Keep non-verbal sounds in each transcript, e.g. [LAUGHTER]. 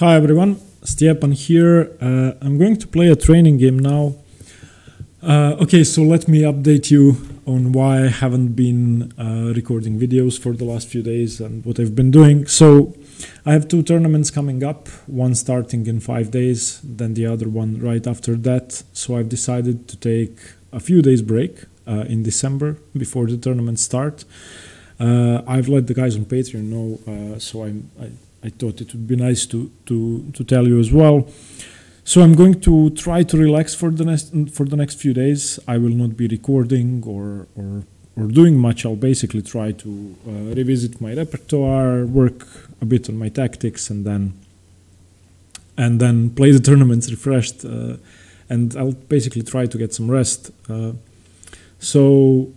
Hi everyone, Stjepan here. Uh, I'm going to play a training game now. Uh, okay, so let me update you on why I haven't been uh, recording videos for the last few days and what I've been doing. So, I have two tournaments coming up, one starting in five days, then the other one right after that. So, I've decided to take a few days break uh, in December before the tournament start. Uh, I've let the guys on Patreon know, uh, so I'm, I, I thought it would be nice to, to, to tell you as well. So I'm going to try to relax for the next for the next few days. I will not be recording or or, or doing much. I'll basically try to uh, revisit my repertoire, work a bit on my tactics, and then and then play the [LAUGHS] tournaments refreshed. Uh, and I'll basically try to get some rest. Uh, so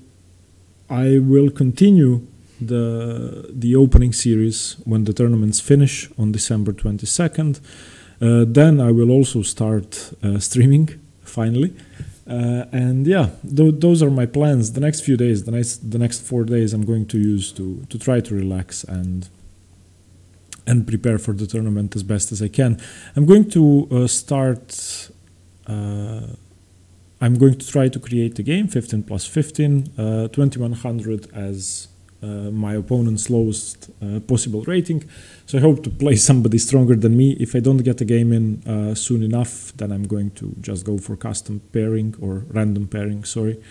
I will continue the the opening series when the tournaments finish on December 22nd. Uh, then I will also start uh, streaming finally. Uh, and yeah, th those are my plans. The next few days, the next the next four days, I'm going to use to to try to relax and and prepare for the tournament as best as I can. I'm going to uh, start. Uh, I'm going to try to create a game 15 plus 15, uh, 2100 as my opponent's lowest uh, possible rating. So I hope to play [LAUGHS] somebody stronger than me. If I don't get a game in uh, soon enough, then I'm going to just go for custom pairing or random pairing, sorry.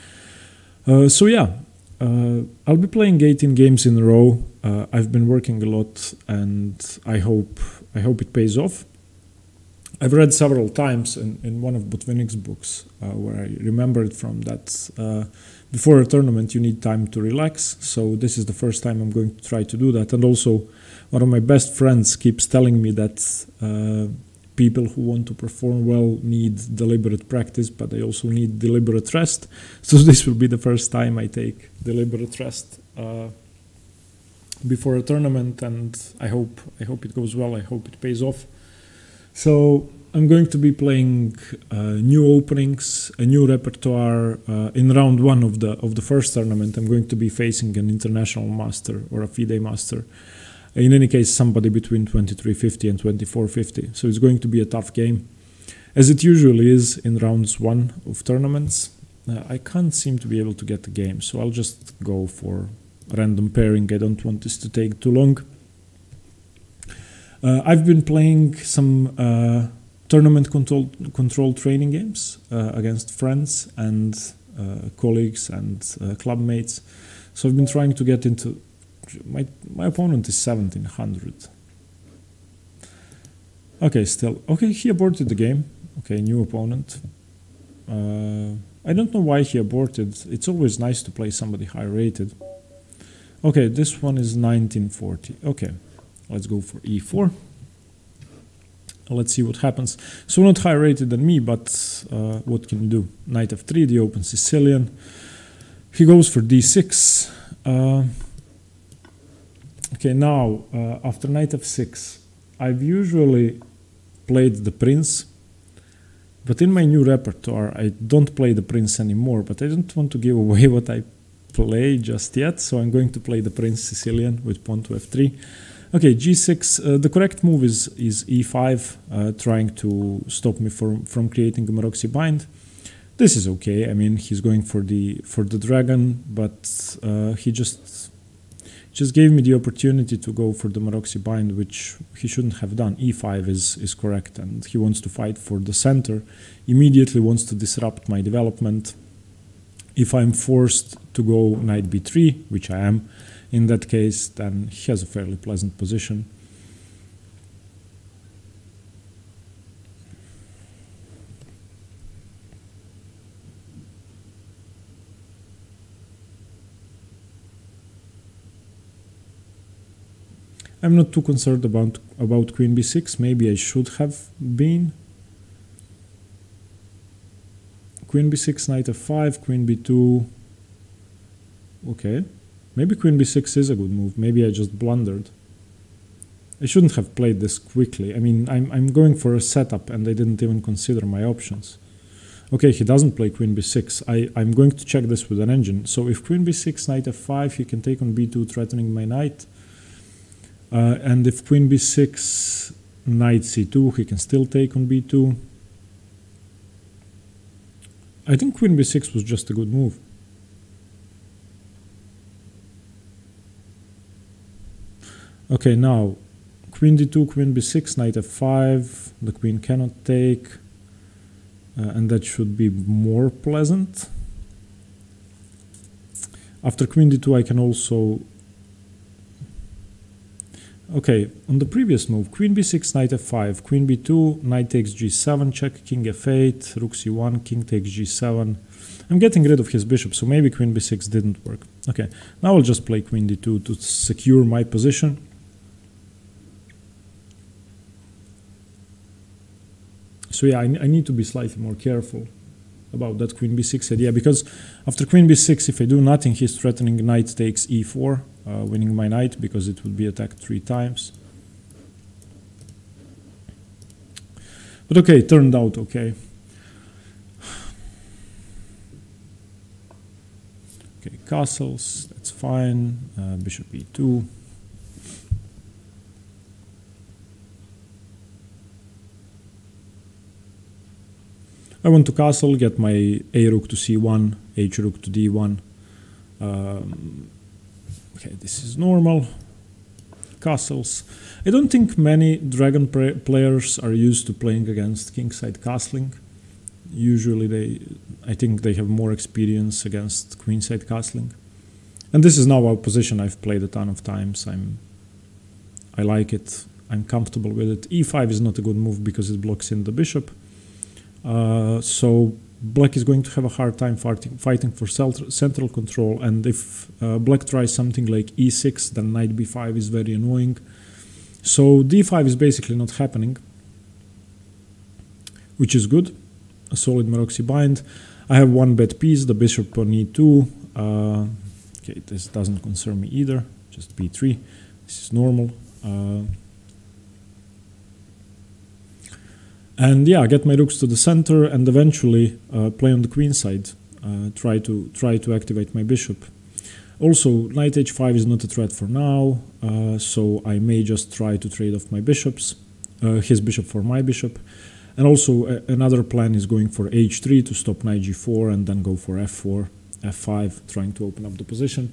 Uh, so yeah, uh, I'll be playing 18 games in a row. Uh, I've been working a lot and I hope, I hope it pays off. I've read several times in, in one of Botvinnik's books where I remember it from that before a tournament you need time to relax. So this is the first time i'm going to try to do that. And also one of my best friends keeps telling me that uh, people who want to perform well need deliberate practice but they also need deliberate rest. [LAUGHS] So this will be the first time i take deliberate rest uh, before a tournament. And i hope i hope it goes well. I hope it pays off. So I'm going to be playing uh, new openings, a new repertoire uh, in round one of the of the first tournament. I'm going to be facing an international master or a FIDE master. In any case, somebody between 2350 and 2450. So it's going to be a tough game, as it usually is in rounds one of tournaments. Uh, I can't seem to be able to get the game, so I'll just go for random pairing. I don't want this to take too long. Uh, I've been playing some uh, tournament control control training games uh, against friends and uh, colleagues and uh. So I've been trying to get into my my opponent is 1700. Okay, still okay. He aborted the game. Okay, new opponent. Uh, I don't know why he aborted. It's always nice to play somebody high rated. Okay, this one is 1940. Okay, let's go for e4 let's see what happens. So not higher rated than me, but uh, what can you do? Knight f3, the open Sicilian. He goes for d6. Uh, okay, now uh, after knight f6, I've usually played the Prins, but in my new repertoire, I don't play the Prins anymore, but I don't want to give [LAUGHS] away what I play just yet, so I'm going to play the Prins Sicilian with pawn to f3. Okay, g6. Uh, the correct move is is e5, uh, trying to stop me from from creating a Maroczy bind. This is okay. I mean, he's going for the for the dragon, but uh, he just just gave me the opportunity to go for the Maroczy bind, which he shouldn't have done. e5 is is correct, and he wants to fight for the center. Immediately wants to disrupt my development. If I'm forced to go knight b3, which I am in that case, then he has a fairly pleasant position. I'm not too concerned about about queen b6. Maybe I should have been. Queen b6, knight f5, queen b2. Okay. Maybe queen b6 is a good move. Maybe I just blundered. I shouldn't have played this quickly. I mean, I'm, I'm going for a setup and I didn't even consider my options. Okay, he doesn't play queen b6. I, I'm going to check this with an engine. So if queen b6, knight f5, he can take on b2, threatening my knight. Uh, and if queen b6, knight c2, he can still take on b2. I think queen b6 was just a good move. Okay, now queen d2, queen b6, knight f5, the queen cannot take, uh, and that should be more pleasant. After queen d2 I can also... Okay, on the previous move, queen b6, knight f5, queen b2, knight takes g7, check, king f8, rook c1, king takes g7. I'm getting rid of his bishop, so maybe queen b6 didn't work. Okay, now I'll just play queen d2 to secure my position. So yeah, I, I need to be slightly more careful about that queen b6 idea because after queen b6 if I do nothing he's threatening knight takes e4 uh, winning my knight because it would be attacked three times. But okay turned out okay. [SIGHS] Okay castles that's fine. Uh, bishop e2 I want to castle, get my a rook to c1, h rook to d1. Um, okay, this is normal. Castles. I don't think many dragon players are used to playing against kingside castling. Usually they, I think they have more experience against queenside castling. And this is now a position I've played a ton of times. I'm, I like it. I'm comfortable with it. e5 is not a good move because it blocks in the bishop. Uh, so black is going to have a hard time fighting, fighting for central control and if uh, black tries something like e6 then knight b5 is very annoying. So d5 is basically not happening which is good. A solid Maroczy bind. I have one bad piece the bishop on e2 uh, okay this doesn't concern me either just b3 this is normal. Uh, and yeah, get my rooks to the center and eventually uh, play on the queen side. Uh, try to try to activate my bishop. Also, knight h5 is not a threat for now, uh, so I may just try to trade off my bishops, uh, his bishop for my bishop. And also another plan is going for h3 to stop knight g4 and then go for f4, f5, trying to open up the position.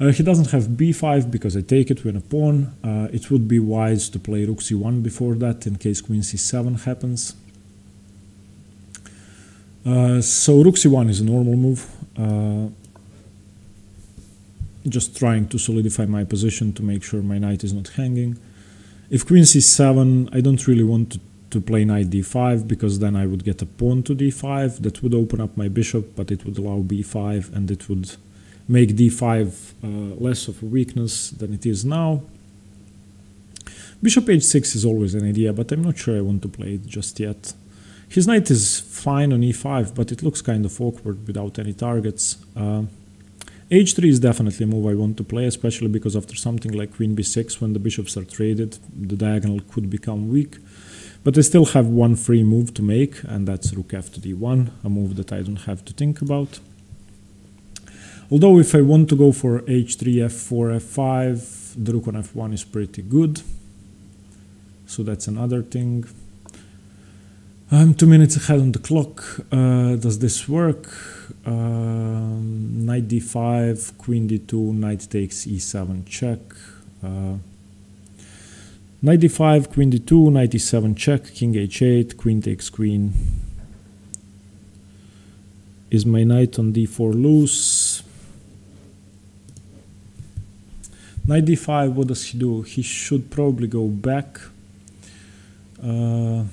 Uh, he doesn't have b5 because I take it with a pawn. Uh, it would be wise to play rook c1 before that in case queen c7 happens. Uh, so rook c1 is a normal move. Uh, just trying to solidify my position to make sure my knight is not hanging. If queen c7, I don't really want to, to play knight d5 because then I would get a pawn to d5. That would open up my bishop, but it would allow b5 and it would make d5 uh, less of a weakness than it is now. Bishop h6 is always an idea, but I'm not sure I want to play it just yet. His knight is fine on e5, but it looks kind of awkward without any targets. Uh, h3 is definitely a move I want to play, especially because after something like queen b6, when the bishops are traded, the diagonal could become weak. But I still have one free move to make, and that's rook f to d1, a move that I don't have to think about. Although if I want to go for h3, f4, f5, the rook on f1 is pretty good. So that's another thing. I'm two minutes ahead on the clock. Uh, does this work? Um, knight d5, queen d2, knight takes e7 check. Uh, knight d5, queen d2, knight e7 check, king h8, queen takes queen. Is my knight on d4 loose? Knight d5, what does he do? He should probably go back. Uh,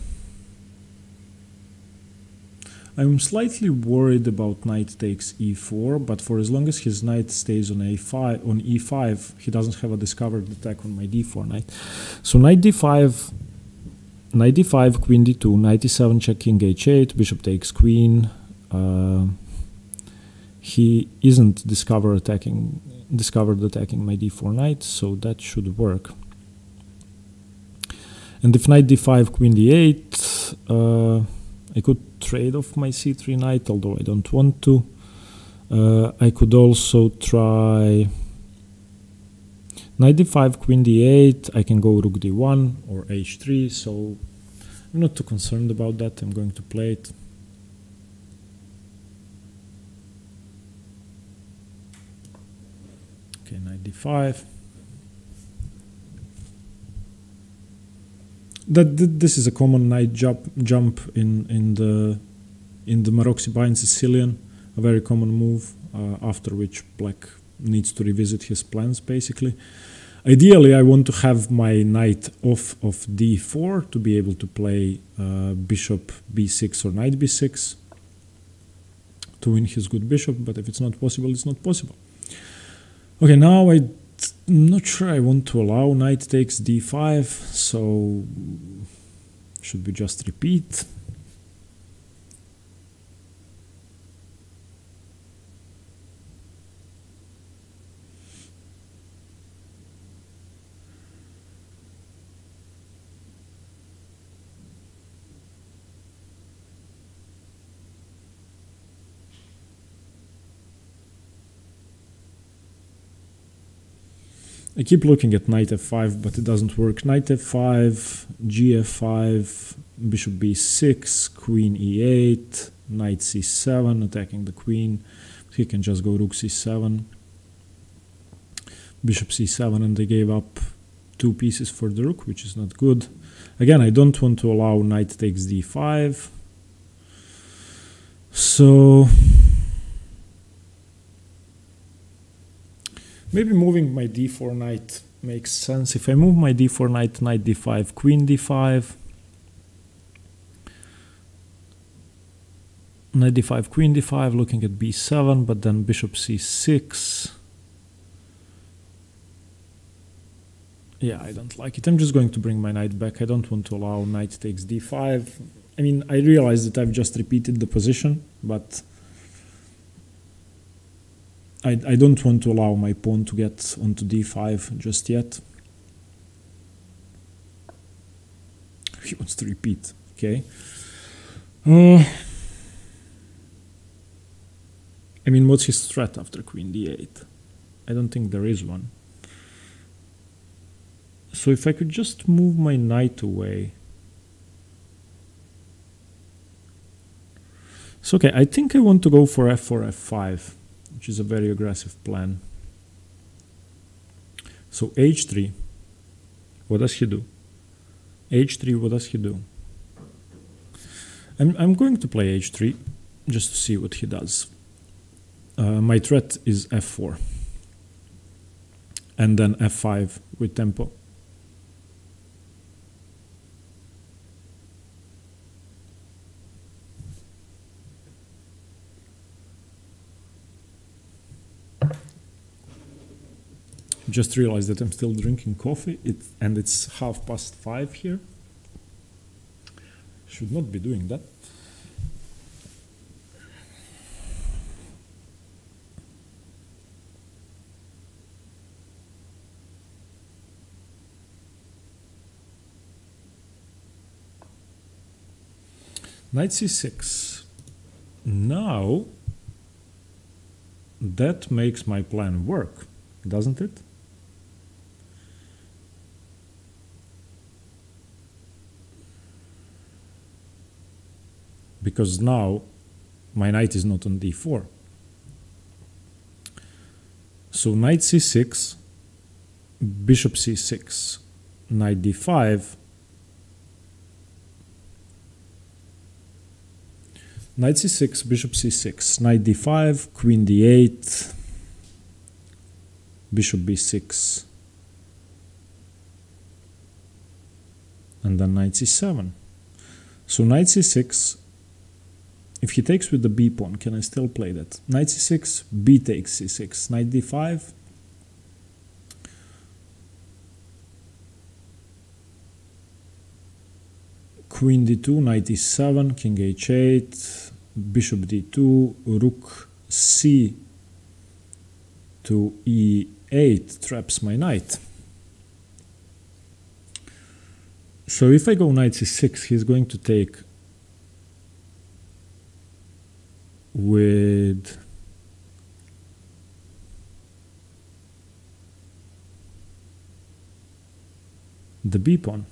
I'm slightly worried about knight takes e4, but for as long as his knight stays on a5 on e5, he doesn't have a discovered attack on my d4 knight. So knight d5, knight d5, queen d2, knight e7, check king h8, bishop takes queen. Uh, he isn't discover attacking discovered attacking my d4 knight, so that should work. And if knight d5, queen d8, uh, I could trade off my c3 knight, although I don't want to. Uh, I could also try Knight d5, queen d8, I can go rook d1 or h3, so I'm not too concerned about that, I'm going to play it. Okay, knight d5. That, that this is a common knight jump jump in in the in the Maroczy Sicilian, a very common move. Uh, after which black needs to revisit his plans basically. Ideally, I want to have my knight off of d4 to be able to play uh, bishop b6 or knight b6 to win his good bishop, but if it's not possible, it's not possible. Okay, now I'm not sure I want to allow knight takes d5, so should we just repeat? I keep looking at knight f5, but it doesn't work. Knight f5, gf5, bishop b6, queen e8, knight c7, attacking the queen. He can just go rook c7, bishop c7, and they gave up two pieces for the rook, which is not good. Again, I don't want to allow knight takes d5. So Maybe moving my d4 knight makes sense. If I move my d4 knight, knight d5, queen d5, knight d5, queen d5, looking at b7, but then bishop c6. Yeah, I don't like it. I'm just going to bring my knight back. I don't want to allow knight takes d5. I mean, I realize that I've just repeated the position, but I, I don't want to allow my pawn to get onto d5 just yet. [LAUGHS] He wants to repeat, okay. Uh, I mean, what's his threat after queen d8? I don't think there is one. So if I could just move my knight away. So okay, I think I want to go for f4, f5 which is a very aggressive plan. So h3, what does he do? h3, what does he do? I'm, I'm going to play h3 just to see what he does. Uh, my threat is f4 and then f5 with tempo. Just realized that I'm still drinking coffee it, and it's half past five here. Should not be doing that. Knight c6. Now that makes my plan work, doesn't it? Because now my knight is not on d4. So knight c6, bishop c6, knight d5, knight c6, bishop c6, knight d5, queen d8, bishop b6, and then knight c7. So knight c6, if he takes with the b pawn, can I still play that? Knight c6, b takes c6, knight d5. Queen d2, knight e7, king h8, bishop d2, rook c to e8 traps my knight. So if I go knight c6, he's going to take with the b pawn.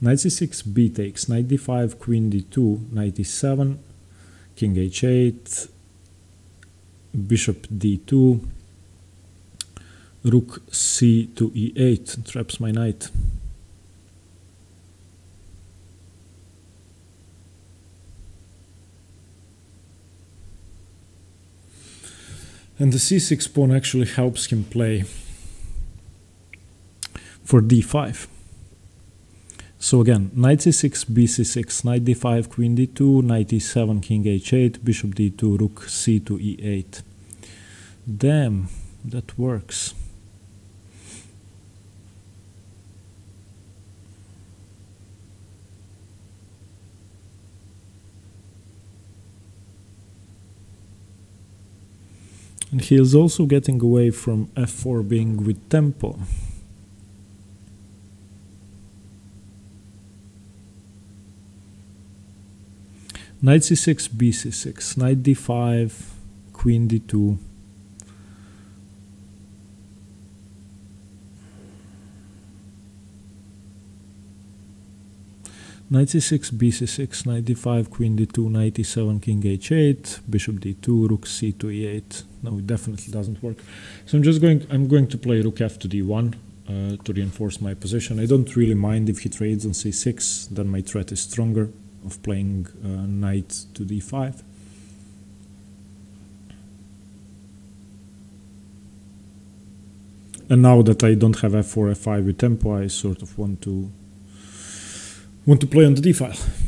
Knight c6, b takes, knight d5, queen d2, knight e7, king h8, bishop d2, rook c to e8, traps my knight. And the c6 pawn actually helps him play for d5. So again, knight c6, bc6, knight d5, queen d2, knight e7, king h8, bishop d2, rook c2, e8. Damn, that works. And he is also getting away from f4 being with tempo. Knight c6, bc6, knight d5, queen d2. Knight c6, bc6, knight d5, queen d2, knight e7, king h8, bishop d2, rook c2 e8. No, it definitely doesn't work. So I'm just going. I'm going to play rook f to d1 uh, to reinforce my position. I don't really mind if he trades on c6. Then my threat is stronger of playing uh, knight to d5. And now that I don't have f4, f5 with tempo, I sort of want to want to play on the d file.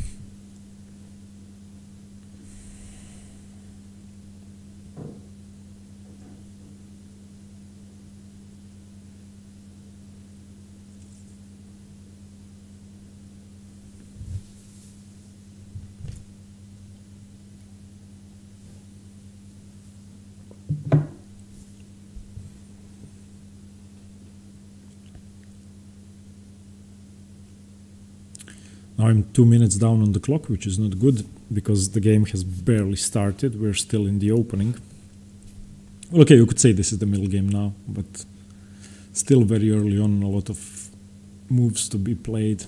I'm two minutes down on the clock, which is not good because the game has barely started. We're still in the opening. Okay, you could say this is the middle game now, but still very early on, a lot of moves to be played.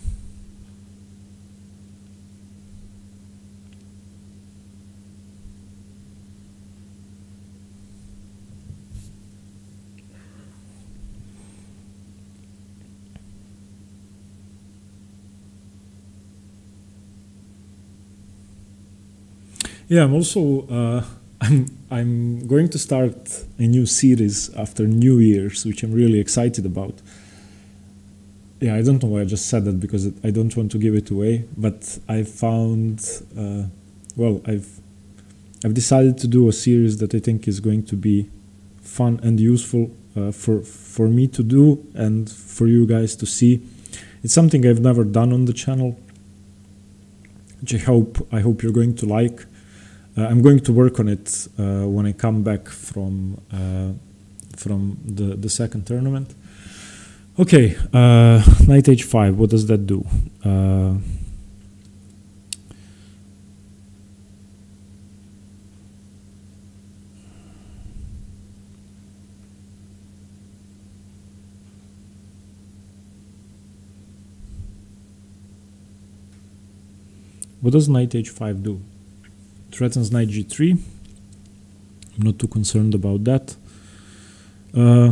Yeah, I'm also uh, [LAUGHS] I'm I'm going to start a new series after New Year's, which I'm really excited about. Yeah, I don't know why I just said that because I don't want to give it away, but I found uh, well, I've I've decided to do a series that I think is going to be fun and useful uh, for for me to do and for you guys to see. It's something I've never done on the channel, which I hope I hope you're going to like. Uh, I'm going to work on it uh, when I come back from uh, from the the second tournament. Okay, uh, knight h5. What does that do? Uh, what does knight h5 do? Threatens knight g3. I'm not too concerned about that. Uh,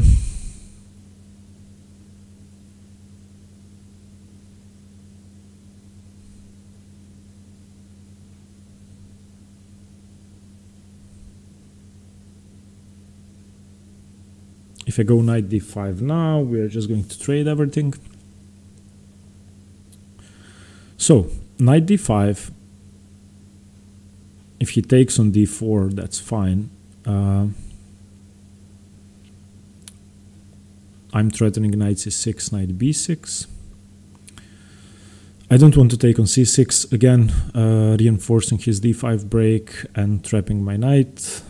if I go knight d5 now, we are just going to trade everything. So, knight d5 if he takes on d4, that's fine. Uh, I'm threatening knight c6, knight b6. I don't want to take on c6 again, uh, reinforcing his d5 break and trapping my knight.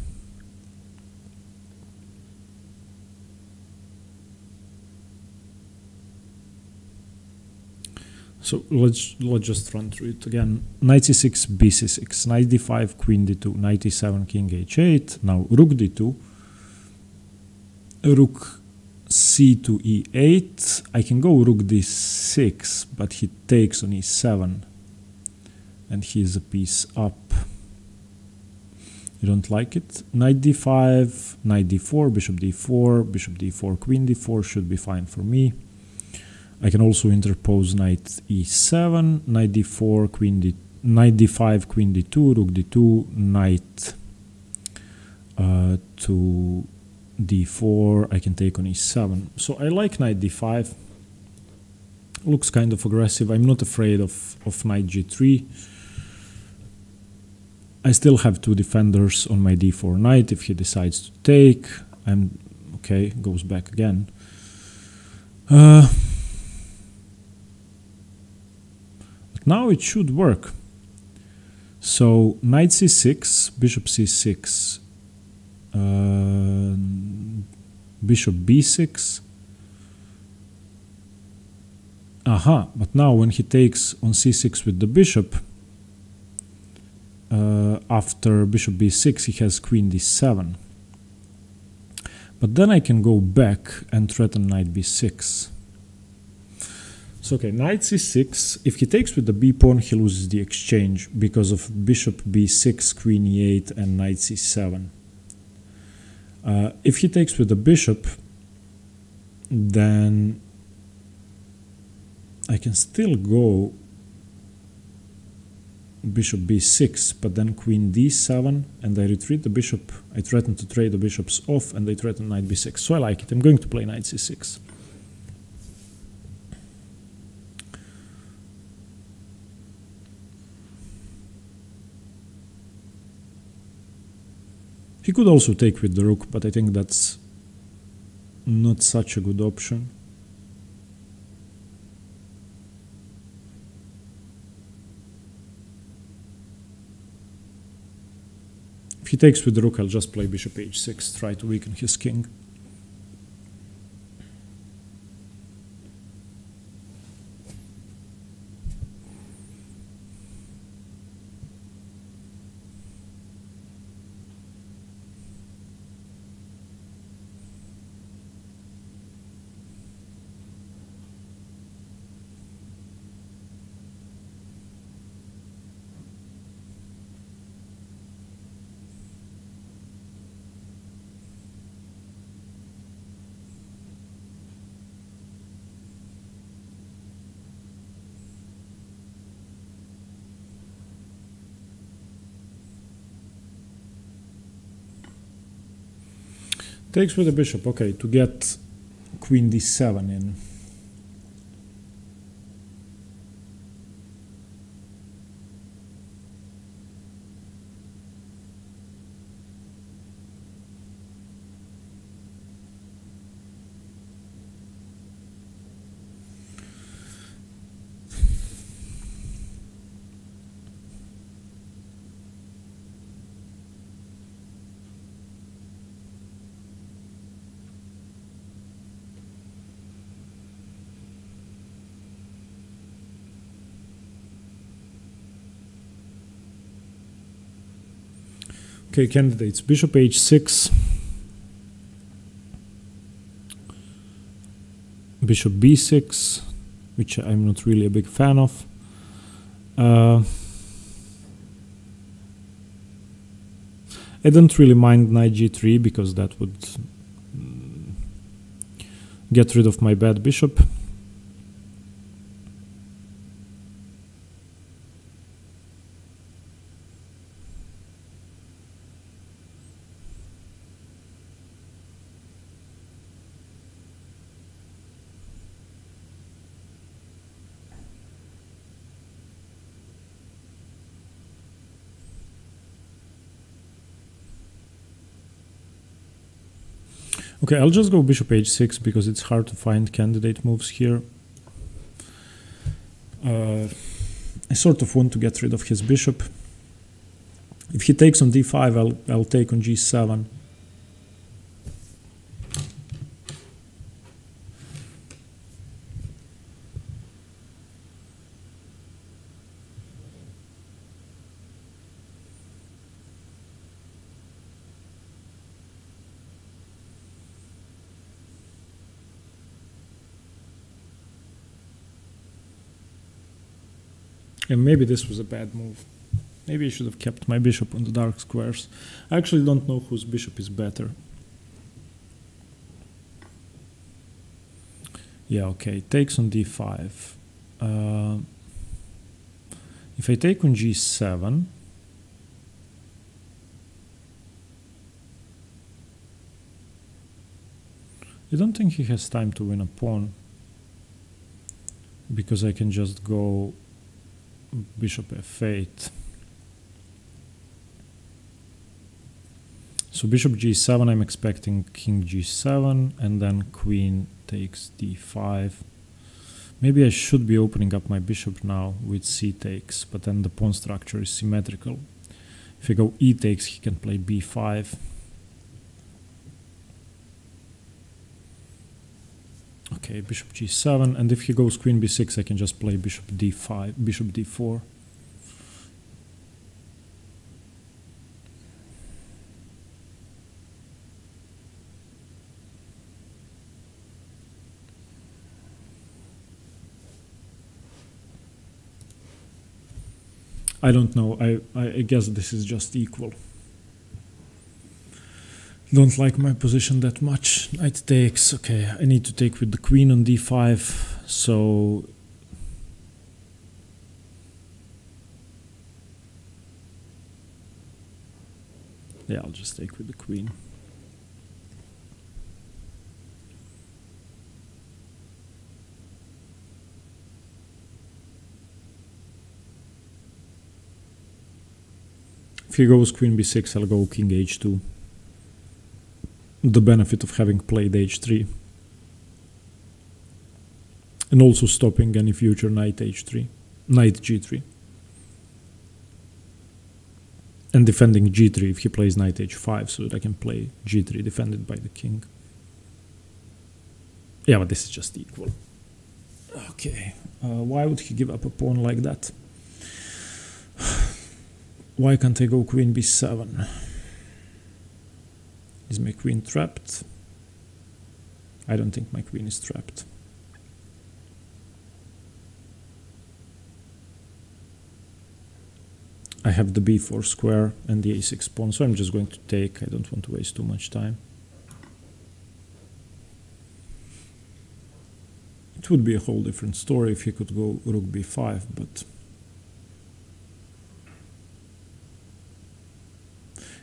So let's let's just run through it again. Knight c6, bc6, knight d5, queen d2, knight e7, king h8. Now rook d2, rook c to e8. I can go rook d6, but he takes on e7. And he's a piece up. You don't like it? Knight d5, knight d4, bishop d4, bishop d4, queen d4 should be fine for me. I can also interpose knight e7, knight d4, queen d, knight d5, queen d2, rook d2, knight uh, to d4. I can take on e7. So I like knight d5. Looks kind of aggressive. I'm not afraid of, of knight g3. I still have two defenders on my d4 knight. If he decides to take, I'm okay. Goes back again. Uh, but now it should work. So knight c6, bishop c6, uh, bishop b6. Aha, but now when he takes on c6 with the bishop, uh, after bishop b6 he has queen d7 but then I can go back and threaten knight b6 so okay knight c6 if he takes with the b pawn he loses the exchange because of bishop b6 queen e8 and knight c7 uh, if he takes with the bishop then I can still go bishop b6, but then queen d7, and I retreat the bishop. I threaten to trade the bishops off, and they threaten knight b6. So I like it. I'm going to play knight c6. He could also take with the rook, but I think that's not such a good option. If he takes with the rook, I'll just play bishop h6, try to weaken his king. Takes with the bishop, okay, to get queen d7 in. Okay, candidates. Bishop h6. Bishop b6, which I'm not really a big fan of. Uh, I don't really mind knight g3 because that would get rid of my bad bishop. Okay, I'll just go bishop h6 because it's hard to find candidate moves here. Uh, I sort of want to get rid of his bishop. If he takes on d5, I'll, I'll take on g7. And maybe this was a bad move. Maybe I should have kept my bishop on the dark squares. I actually don't know whose bishop is better. Yeah, okay, takes on d5. Uh, if I take on g7, I don't think he has time to win a pawn because I can just go bishop f8 so bishop g7 I'm expecting king g7 and then queen takes d5 maybe I should be opening up my bishop now with c takes but then the pawn structure is symmetrical. If I go e takes he can play b5 Okay, bishop g7, and if he goes queen b6, I can just play bishop d5, bishop d4. I don't know, I, I guess this is just equal don't like my position that much. Knight takes. Okay, I need to take with the queen on d5. So yeah, I'll just take with the queen. If he goes queen b6, I'll go king h2 the benefit of having played h3 and also stopping any future knight h3 knight g3 and defending g3 if he plays knight h5 so that I can play g3 defended by the king. Yeah but this is just equal. Okay uh, why would he give up a pawn like that? [SIGHS] Why can't I go queen b7 is my queen trapped? I don't think my queen is trapped. I have the b4 square and the a6 pawn, so I'm just going to take. I don't want to waste too much time. It would be a whole different story if he could go rook b5, but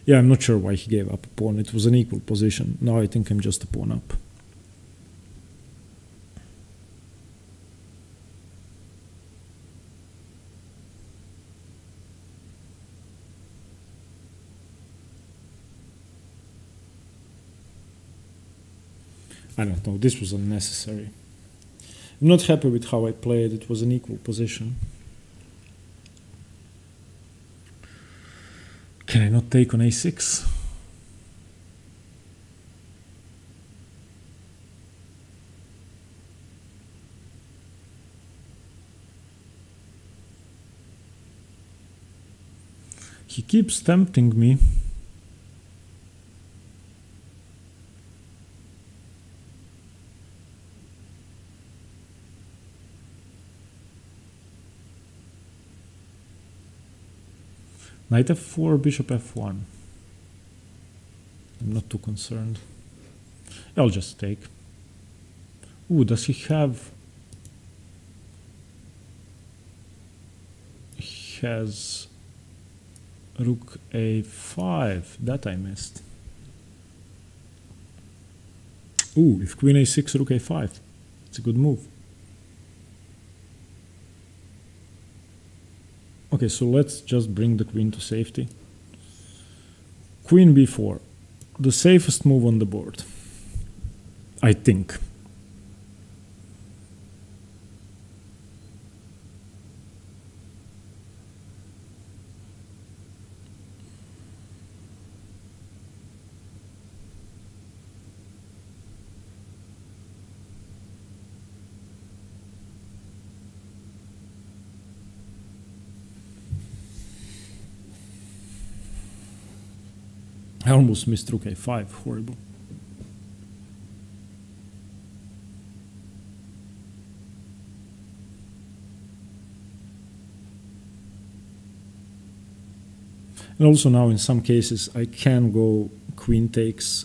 Yeah, I'm not sure why he gave up a pawn. It was an equal position. Now I think I'm just a pawn up. I don't know, this was unnecessary. I'm not happy with how I played, it was an equal position. Can I not take on a6? He keeps tempting me. Knight f4, bishop f1. I'm not too concerned. I'll just take. Ooh, does he have... He has rook a5. That I missed. Ooh, if queen a6, rook a5. It's a good move. Okay, so let's just bring the queen to safety. Queen b4, the safest move on the board, I think. I almost missed rook a5, horrible. And also now in some cases I can go queen takes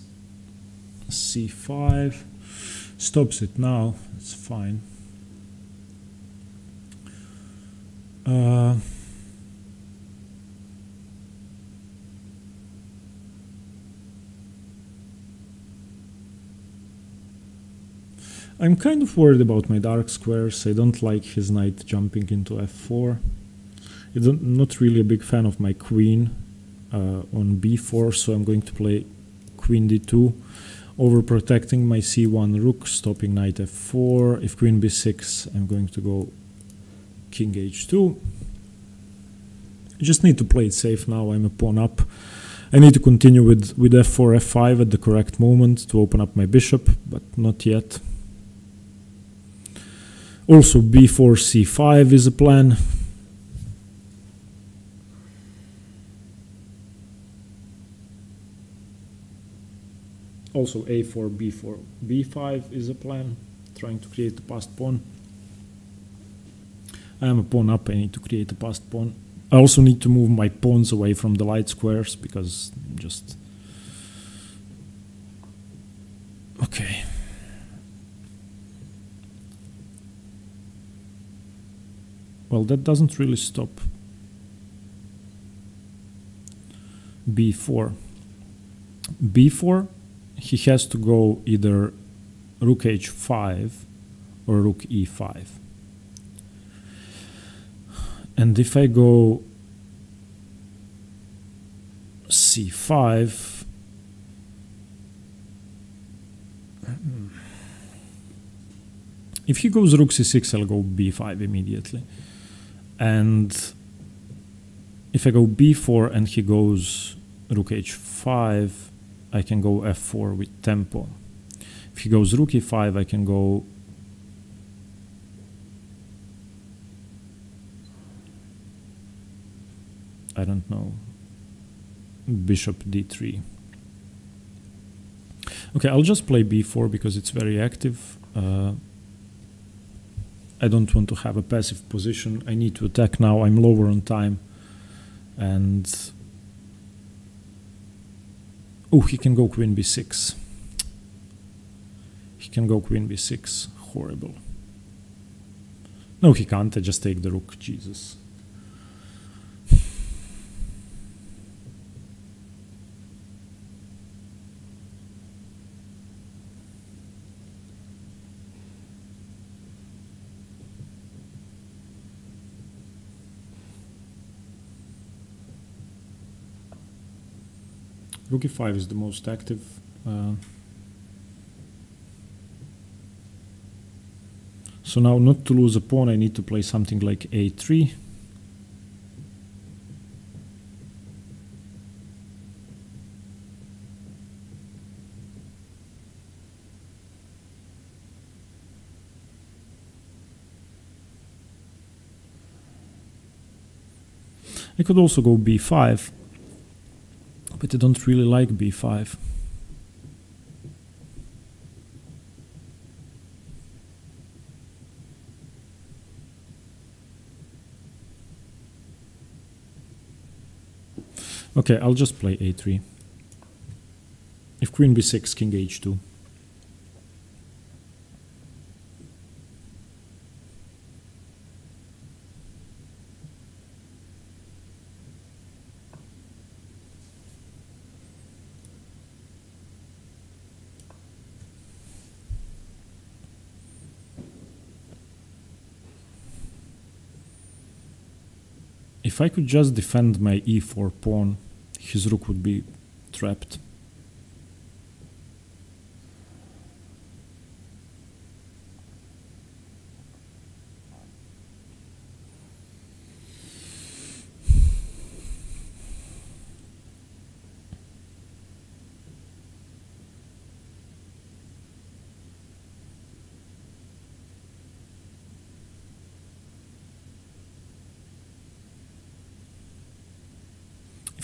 c5, stops it now, it's fine. Uh, I'm kind of worried about my dark squares. I don't like his knight jumping into f4. I'm not really a big fan of my queen uh, on b4, so I'm going to play queen d2, overprotecting my c1 rook, stopping knight f4. If queen b6, I'm going to go king h2. I just need to play it safe now, I'm a pawn up. I need to continue with, with f4, f5 at the correct moment to open up my bishop, but not yet. Also b4, c5 is a plan. Also a4, b4, b5 is a plan, trying to create a passed pawn. I am a pawn up, I need to create a passed pawn. I also need to move my pawns away from the light squares because just... Okay. Well, that doesn't really stop b4. b4, he has to go either rook h5 or rook e5. And if I go c5, if he goes rook c6, I'll go b5 immediately. And if I go b4 and he goes rook h5, I can go f4 with tempo. If he goes rook e5, I can go I don't know bishop d3 okay I'll just play b4 because it's very active uh, I don't want to have a passive position. I need to attack now. I'm lower on time. And... Oh, he can go queen b6. He can go queen b6. Horrible. No, he can't. I just take the rook. Jesus. Rook e5 is the most active. Uh, so now not to lose a pawn I need to play something like a3. I could also go b5 but I don't really like b5. Okay, I'll just play a3. If queen b6, king h2. If I could just defend my e4 pawn, his rook would be trapped.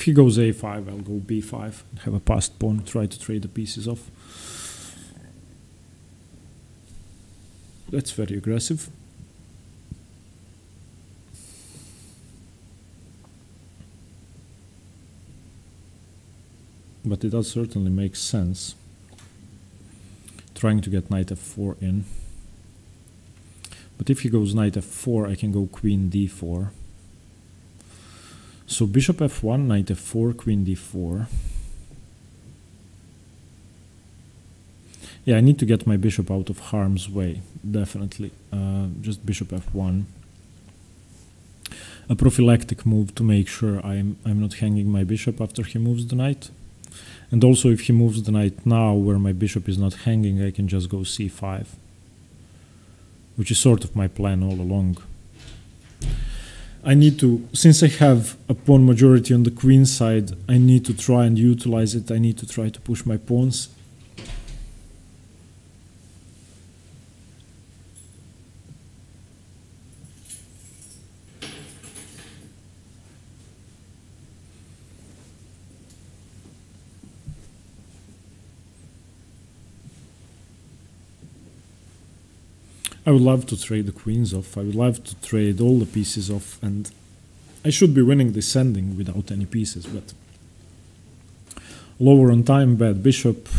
He goes a5, I'll go b5 have a passed pawn, try to trade the pieces off. That's very aggressive. but it does certainly make sense. Trying to get knight f4 in. But if he goes knight f4, I can go queen d4. So bishop f1, knight f4, queen d4. Yeah, I need to get my bishop out of harm's way, definitely. Uh, just bishop f1. A prophylactic move to make sure I'm, I'm not hanging my bishop after he moves the knight. And also if he moves the knight now where my bishop is not hanging, I can just go c5 which is sort of my plan all along. I need to, since I have a pawn majority on the queen side, I need to try and utilize it. I need to try to push my pawns I would love to trade the queens off. I would love to trade all the pieces off, and I should be winning this ending without any pieces, but lower on time, bad bishop.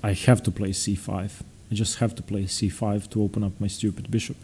I have to play c5. I just have to play c5 to open up my stupid bishop.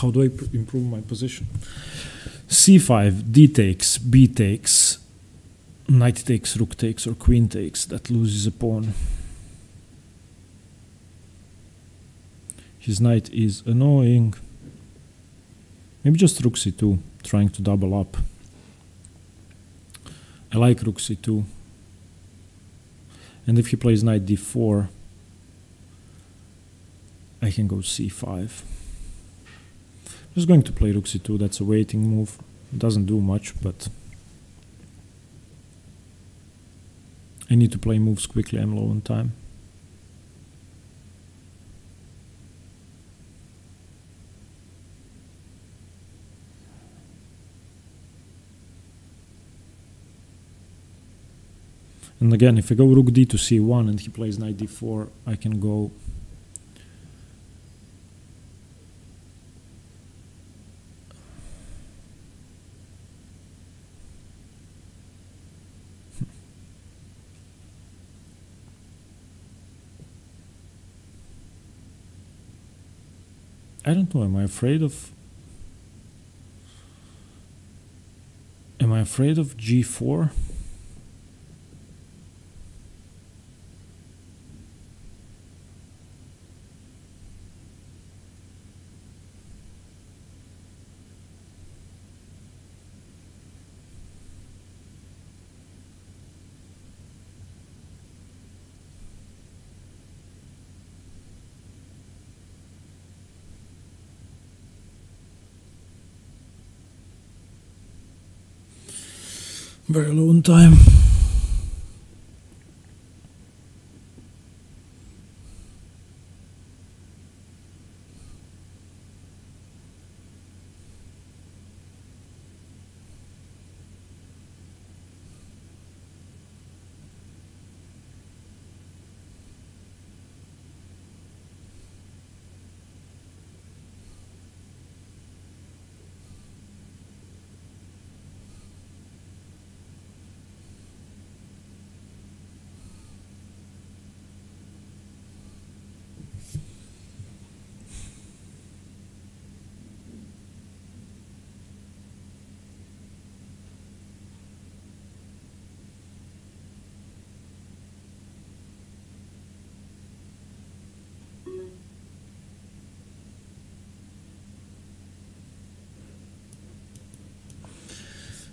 How do I improve my position? c5, d takes, b takes, knight takes, rook takes, or queen takes. That loses a pawn. His knight is annoying. Maybe just rook c2, trying to double up. I like rook c2. And if he plays knight d4, I can go c5. Just going to play rook c2, that's a waiting move. Doesn't do much, but I need to play moves quickly, I'm low on time. And again, if I go rook d to c1 and he plays knight d4, I can go I don't know. Am I afraid of? Am I afraid of G4? Very long time.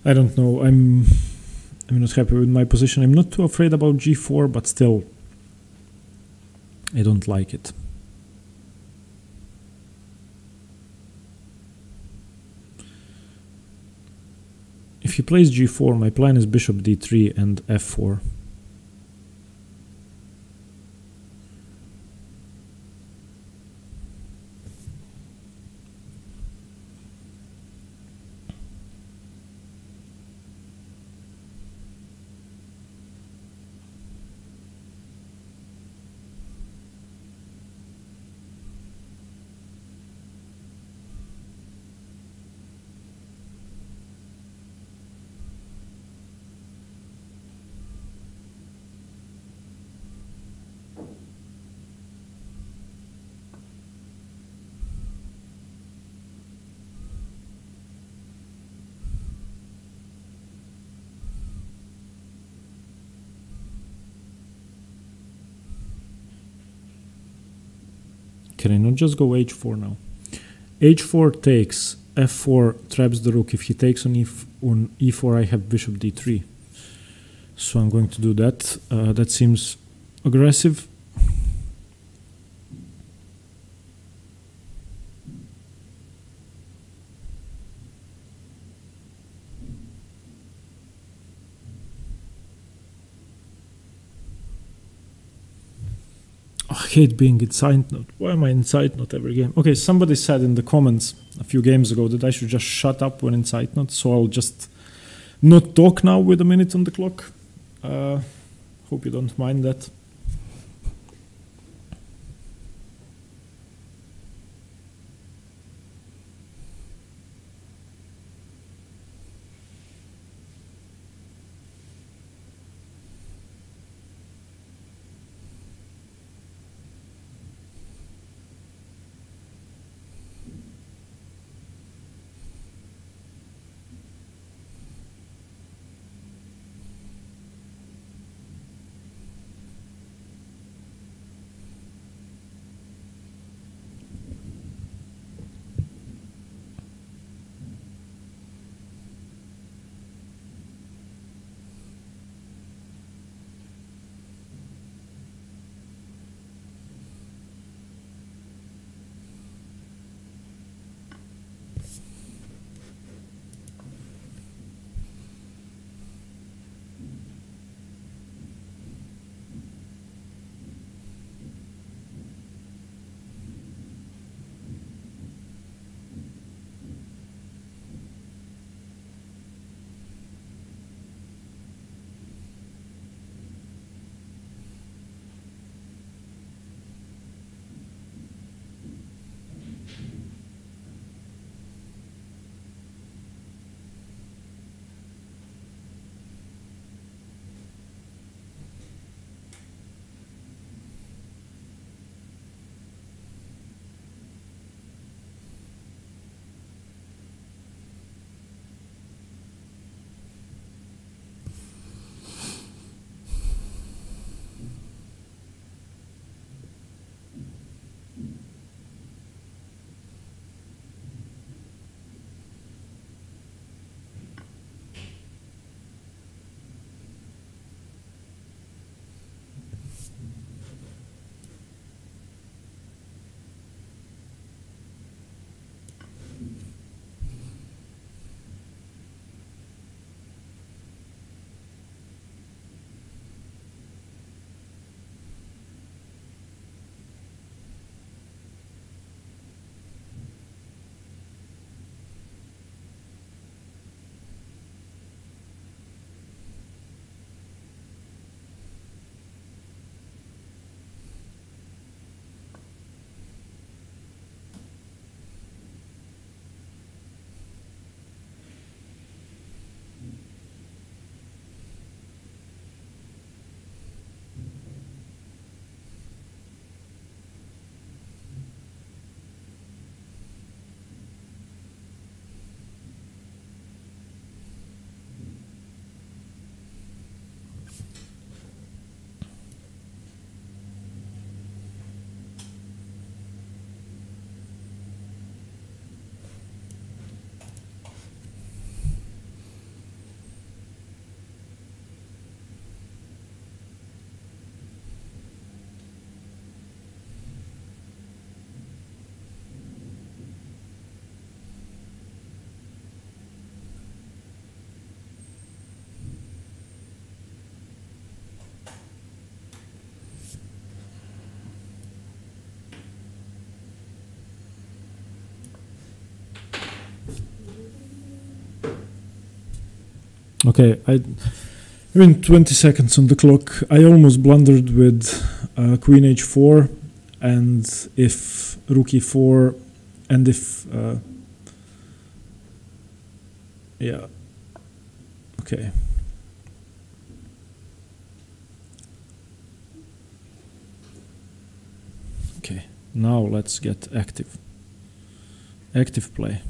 I don't know. I'm I'm not happy with my position. I'm not too afraid about g4, but still, I don't like it. If he plays g4, my plan is bishop d3 and f4. Can I not just go h4 now? h4 takes, f4 traps the rook. If he takes on, e on e4, I have bishop d3. So I'm going to do that. Uh, that seems aggressive. I hate being in Zeitnot. Why am I in Zeitnot every game? Okay, somebody said in the comments a few games ago that I should just shut up when in Zeitnot, so I'll just not talk now with a minute on the clock. Uh, hope you don't mind that. Okay, I in 20 seconds on the clock. I almost blundered with uh, queen h4 and if rook e4 and if uh, yeah okay. Okay now let's get active. Active play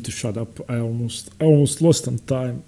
need to shut up. I almost I almost lost on time.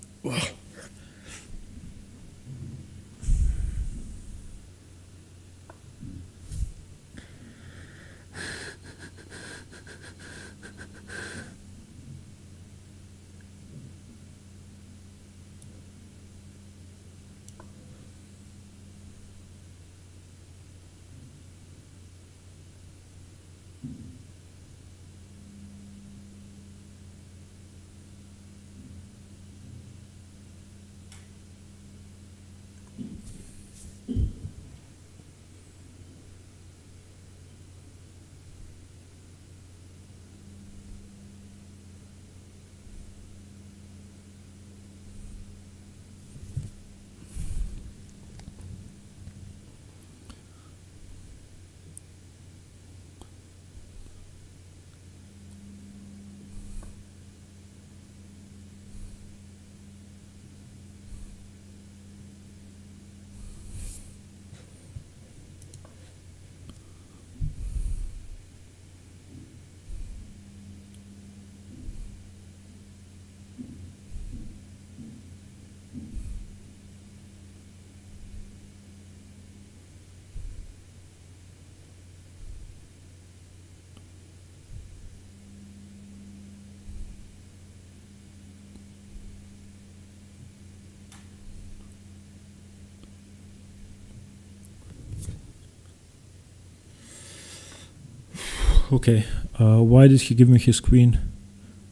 Okay, uh, why did he give me his queen?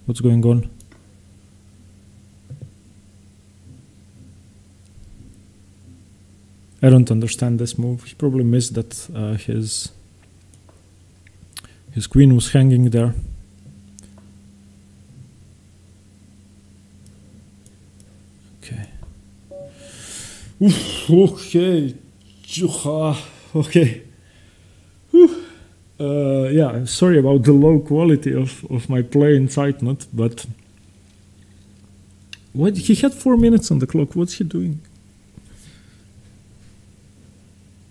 What's going on? I don't understand this move. He probably missed that uh, his his queen was hanging there. Okay. Okay. Okay. Uh, yeah, sorry about the low quality of, of my play in Zeitnot, but what he had four minutes on the clock. What's he doing?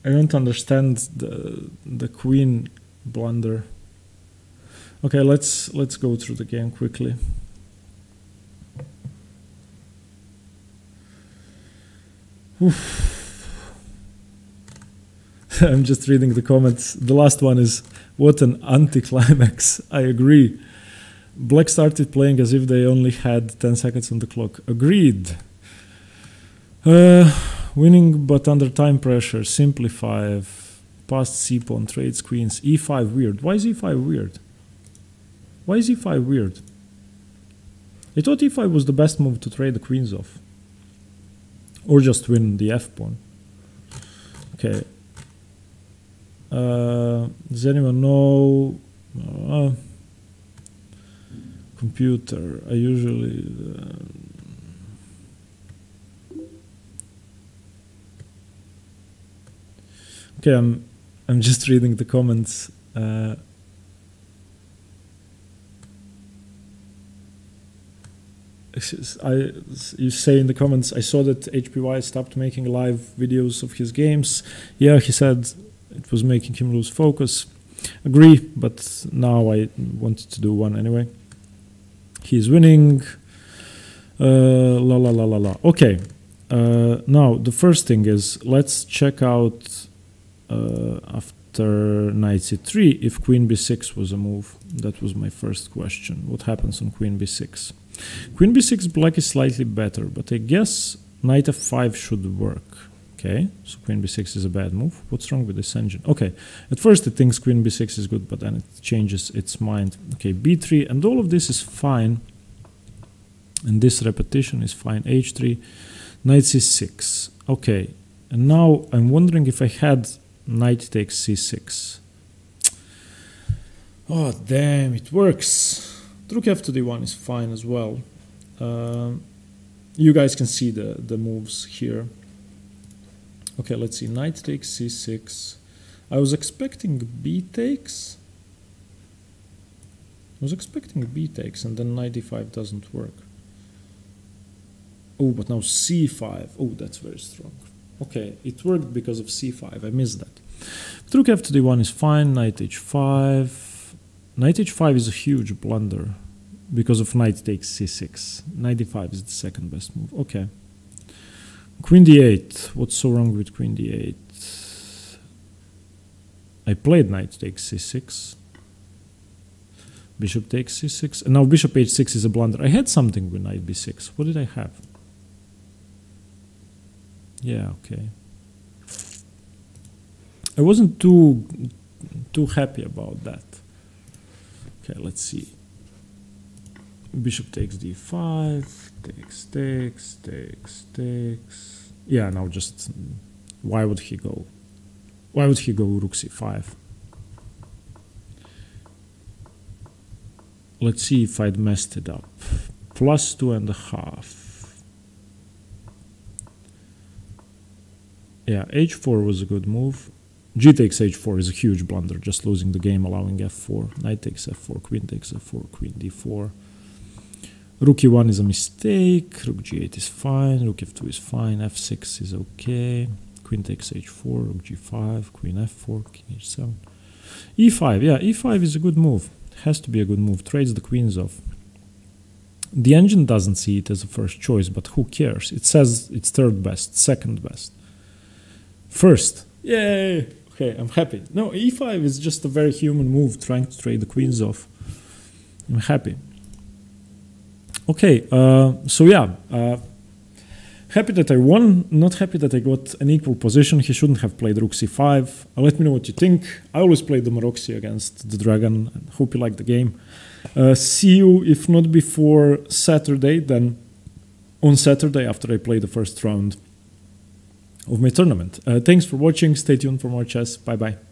I don't understand the the queen blunder. Okay, let's let's go through the game quickly. Oof. [LAUGHS] I'm just reading the comments. The last one is what an anticlimax. I agree. Black started playing as if they only had 10 seconds on the clock. Agreed. Uh, winning but under time pressure. Simplify. Passed c pawn trades queens. e5 weird. Why is e5 weird? Why is e5 weird? I thought e5 was the best move to trade the queens off. Or just win the f pawn. Okay, uh, does anyone know? Uh, computer. I usually. Uh, okay, I'm. I'm just reading the comments. Uh, I, you say in the comments, I saw that HPY stopped making live videos of his games. Yeah, he said it was making him lose focus. Agree, but now I wanted to do one anyway. He's winning. Uh, la la la la la. Okay. Uh, now the first thing is let's check out uh, after knight c3 if queen b6 was a move. That was my first question. What happens on queen b6? Queen b6 black is slightly better, but I guess knight f5 should work. Okay, so queen b6 is a bad move. What's wrong with this engine? Okay, at first it thinks queen b6 is good, but then it changes its mind. Okay, b3, and all of this is fine. And this repetition is fine. h3, knight c6. Okay, and now I'm wondering if I had knight takes c6. Oh, damn, it works. Rook f to d1 is fine as well. Uh, you guys can see the, the moves here. Okay, let's see. Knight takes c6. I was expecting b takes. I was expecting b takes and then knight d5 doesn't work. Oh, but now c5. Oh, that's very strong. Okay, it worked because of c5. I missed that. Rook f to d1 is fine. Knight h5. Knight h5 is a huge blunder because of knight takes c6. Knight d5 is the second best move. Okay. Queen d8. What's so wrong with queen d8? I played knight takes c6. Bishop takes c6. And now bishop h6 is a blunder. I had something with knight b6. What did I have? Yeah, okay. I wasn't too too happy about that. Okay, let's see. Bishop takes d5, takes, takes, takes, takes. Yeah, now just mm, why would he go? Why would he go rook c5? Let's see if I'd messed it up. Plus two and a half. Yeah, h4 was a good move. G takes h4 is a huge blunder, just losing the game, allowing f4. Knight takes f4, queen takes f4, queen d4. Rook e1 is a mistake, rook g8 is fine, rook f2 is fine, f6 is okay, queen takes h4, rook g5, queen f4, king h7. e5, yeah, e5 is a good move. Has to be a good move, trades the queens off. The engine doesn't see it as a first choice, but who cares? It says it's third best, second best. First, yay! Okay, I'm happy. No, e5 is just a very human move, trying to trade the queens off. I'm happy. Okay, uh, so yeah, uh, happy that I won, not happy that I got an equal position. He shouldn't have played rook c5. Uh, let me know what you think. I always play the Maroczy against the Dragon. Hope you like the game. Uh, see you, if not before Saturday, then on Saturday after I play the first round of my tournament. Uh, thanks for watching. Stay tuned for more chess. Bye bye.